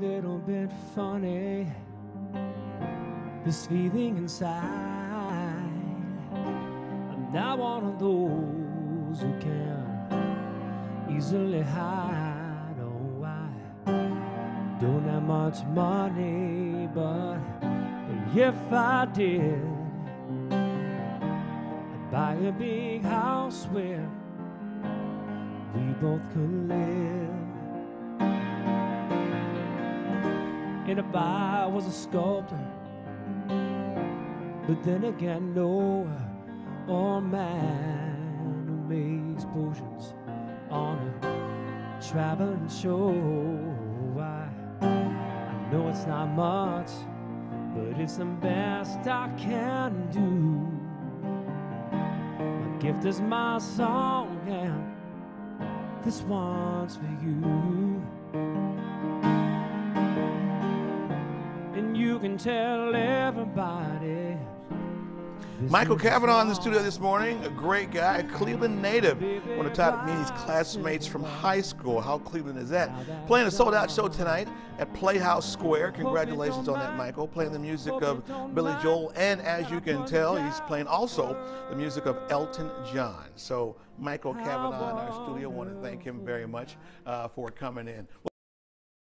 little bit funny, this feeling inside. I'm not one of those who can easily hide. Oh, I don't have much money, but, but if I did, I'd buy a big house where we both could live. And if I was a sculptor, but then again, no, or man who makes potions on a traveling show. I, I know it's not much, but it's the best I can do. My gift is my song, and this one's for you. You can tell everybody. Michael Cavanaugh in the studio this morning, a great guy, a Cleveland native. One of Todd Meany's classmates from high school. How Cleveland is that? Playing a sold out show tonight at Playhouse Square. Congratulations on that, Michael. Playing the music of Billy Joel, and as you can tell, he's playing also the music of Elton John. So, Michael Cavanaugh in our studio, want to thank him very much uh, for coming in. Well,